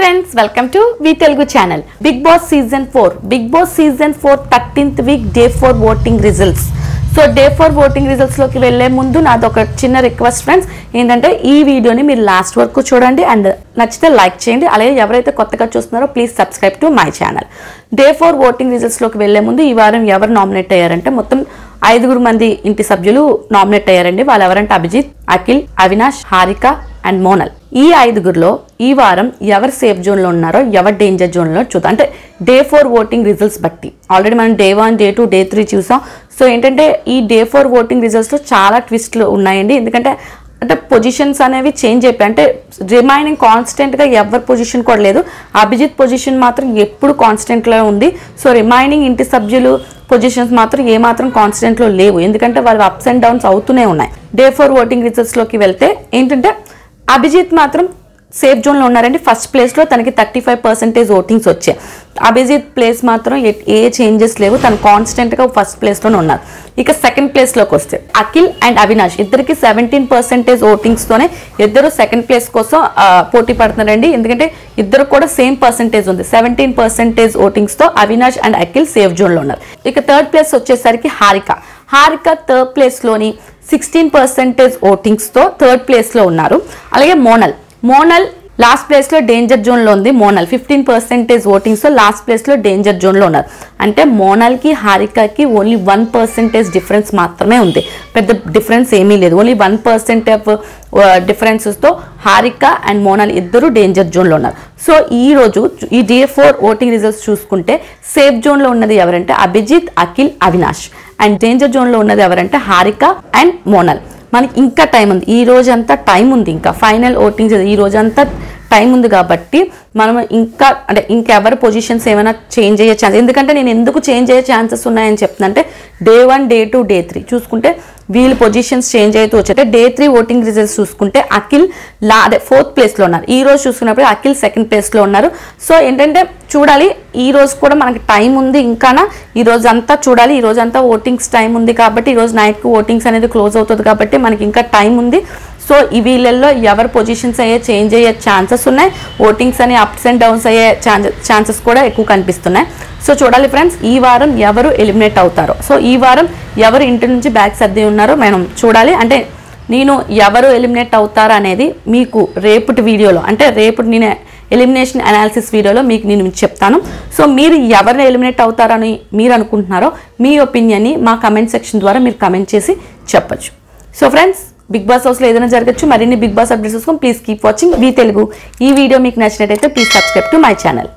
Friends welcome to V Telugu channel Bigg Boss season four Bigg Boss season four thirteenth week day four voting results so day four voting రిజల్ట్స్లోకి వెళ్ళే ముందు నాది ఒక చిన్న request friends ఏంటంటే ఈ వీడియోని మీరు లాస్ట్ వరకు చూడండి అండ్ నచ్చితే లైక్ చేయండి. అలాగే ఎవరైతే కొత్తగా చూస్తున్నారో please subscribe to my channel day four voting రిజల్ట్స్లోకి వెళ్ళే వెళ్ళే ముందు ఈ వారం ఎవరు నామినేట్ అయ్యారంటే మొత్తం ఐదుగురు మంది ఇంటి సభ్యులు నామినేట్ అయ్యారండి. వాళ్ళు ఎవరంటే అభిజిత్ అఖిల్ అవినాష్ హారిక అండ్ మోనల్. ఈ ఐదుగురిలో ఈ వారం ఎవరు సేఫ్ జోన్లో ఉన్నారో ఎవరు డేంజర్ జోన్లో చూద్దాం. అంటే డే ఫోర్ ఓటింగ్ రిజల్ట్స్ బట్టి. ఆల్రెడీ మనం day one day two day three చూసాం. సో ఏంటంటే ఈ డే ఫోర్ ఓటింగ్ రిజల్ట్స్లో చాలా ట్విస్ట్లు ఉన్నాయండి. ఎందుకంటే అంటే పొజిషన్స్ అనేవి చేంజ్ అయిపోయి అంటే రిమైనింగ్ కాన్స్టెంట్గా ఎవరి పొజిషన్ కూడా లేదు. అభిజిత్ పొజిషన్ మాత్రం ఎప్పుడు కాన్స్టెంట్లో ఉంది. సో రిమైనింగ్ ఇంటి సభ్యులు పొజిషన్స్ మాత్రం ఏ మాత్రం లేవు. ఎందుకంటే వాళ్ళు అప్స్ అండ్ డౌన్స్ అవుతూనే ఉన్నాయి. డే ఫోర్ ఓటింగ్ రిజల్ట్స్లోకి వెళ్తే ఏంటంటే అభిజిత్ మాత్రం సేఫ్ జోన్లో ఉన్నారండి. ఫస్ట్ ప్లేస్లో తనకి థర్టీ ఫైవ్ పర్సెంటేజ్ ఓటింగ్స్ వచ్చాయి. అభిజిత్ ప్లేస్ మాత్రం ఏ చేంజెస్ లేవు. తను కాన్స్టెంట్గా ఫస్ట్ ప్లేస్లోనే ఉన్నారు. ఇక సెకండ్ ప్లేస్లోకి వస్తే అఖిల్ అండ్ అవినాష్ ఇద్దరికి సెవెంటీన్ పర్సెంటేజ్ ఓటింగ్స్తోనే ఇద్దరు సెకండ్ ప్లేస్ కోసం పోటీ పడుతున్నారండి. ఎందుకంటే ఇద్దరు కూడా సేమ్ పర్సెంటేజ్ ఉంది. సెవెంటీన్ పర్సెంటేజ్ ఓటింగ్స్తో అవినాష్ అండ్ అఖిల్ సేఫ్ జోన్లో ఉన్నారు. ఇక థర్డ్ ప్లేస్ వచ్చేసరికి హారిక. హారిక థర్డ్ ప్లేస్లోని సిక్స్టీన్ పర్సెంటేజ్ ఓటింగ్స్తో థర్డ్ ప్లేస్లో ఉన్నారు. అలాగే మోనల్. మోనల్ లాస్ట్ ప్లేస్లో డేంజర్ జోన్లో ఉంది. మోనల్ ఫిఫ్టీన్ పర్సెంటేజ్ ఓటింగ్స్తో లాస్ట్ ప్లేస్లో డేంజర్ జోన్లో ఉన్నారు. అంటే మోనల్కి హారికకి ఓన్లీ వన్ పర్సెంటేజ్ డిఫరెన్స్ మాత్రమే ఉంది. పెద్ద డిఫరెన్స్ ఏమీ లేదు. Only one percent of uh, డిఫరెన్సెస్తో హారిక అండ్ మోనల్ ఇద్దరు డేంజర్ జోన్లో ఉన్నారు. సో ఈ రోజు ఈ డిఏ ఫోర్ ఓటింగ్ రిజల్ట్స్ చూసుకుంటే సేఫ్ జోన్లో ఉన్నది ఎవరంటే అభిజిత్ అఖిల్ అవినాష్. అండ్ డేంజర్ జోన్లో ఉన్నది ఎవరంటే హారిక అండ్ మోనల్. మనకి ఇంకా టైం ఉంది. ఈ రోజంతా టైం ఉంది ఇంకా. ఫైనల్ ఓటింగ్ ఈ రోజంతా టైం ఉంది కాబట్టి మనం ఇంకా అంటే ఇంకెవరి పొజిషన్స్ ఏమైనా చేంజ్ అయ్యే ఛాన్స్ ఎందుకంటే నేను ఎందుకు చేంజ్ అయ్యే ఛాన్సెస్ ఉన్నాయని చెప్తుందంటే day one day two day three చూసుకుంటే వీళ్ళు పొజిషన్స్ చేంజ్ అవుతూ వచ్చాయి డే త్రీ ఓటింగ్ రిజల్ట్స్ చూసుకుంటే అఖిల్ లా అదే ఫోర్త్ ప్లేస్లో ఉన్నారు. ఈ రోజు చూసుకున్నప్పుడు అఖిల్ సెకండ్ ప్లేస్లో ఉన్నారు. సో ఏంటంటే చూడాలి ఈ రోజు కూడా మనకి టైం ఉంది ఇంకానా. ఈ రోజు అంతా చూడాలి ఈ రోజు అంతా ఓటింగ్స్ టైం ఉంది కాబట్టి ఈ రోజు నైట్కి ఓటింగ్స్ అనేది క్లోజ్ అవుతుంది కాబట్టి మనకి ఇంకా టైం ఉంది. సో ఈ వీళ్ళల్లో ఎవరి పొజిషన్స్ అయ్యే చేంజ్ అయ్యే ఛాన్సెస్ ఉన్నాయి. ఓటింగ్స్ అని అప్స్ అండ్ డౌన్స్ అయ్యే ఛాన్సెస్ కూడా ఎక్కువ కనిపిస్తున్నాయి. సో చూడాలి ఫ్రెండ్స్ ఈ వారం ఎవరు ఎలిమినేట్ అవుతారో? సో ఈ వారం ఎవరు ఇంటి నుంచి బ్యాగ్ సర్ది ఉన్నారో మనం చూడాలి. అంటే నేను ఎవరు ఎలిమినేట్ అవుతారా అనేది మీకు రేపటి వీడియోలో అంటే రేపు నేను ఎలిమినేషన్ అనాలిసిస్ వీడియోలో మీకు నేను చెప్తాను. సో మీరు ఎవరిని ఎలిమినేట్ అవుతారని మీరు అనుకుంటున్నారో మీ ఒపీనియన్ని మా కమెంట్ సెక్షన్ ద్వారా మీరు కమెంట్ చేసి చెప్పచ్చు. సో ఫ్రెండ్స్ బిగ్ బాస్ హౌస్లో ఏదైనా జరగచ్చు మరిన్ని బిగ్ బాస్ అప్డేట్స్ కోసం please keep watching V Telugu ఈ వీడియో మీకు నచ్చినట్టయితే please subscribe to my channel